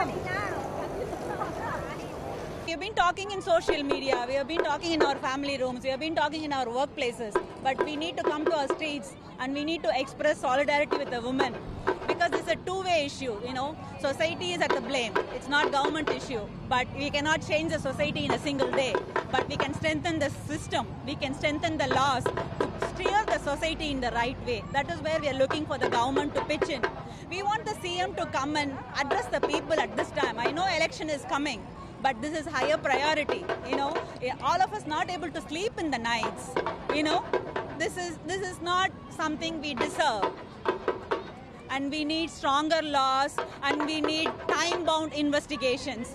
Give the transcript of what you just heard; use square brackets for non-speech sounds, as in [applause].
[laughs] we have been talking in social media, we have been talking in our family rooms, we have been talking in our workplaces, but we need to come to our streets and we need to express solidarity with the women because it's a two-way issue. You know, society is at the blame. It's not government issue, but we cannot change the society in a single day. But we can strengthen the system. We can strengthen the laws to steer the society in the right way. That is where we are looking for the government to pitch in. We want the CM to come and address the people at this time. I know election is coming, but this is higher priority. You know, eh, all of us not able to sleep in the nights. You know, this is this is not something we deserve and we need stronger laws and we need time bound investigations.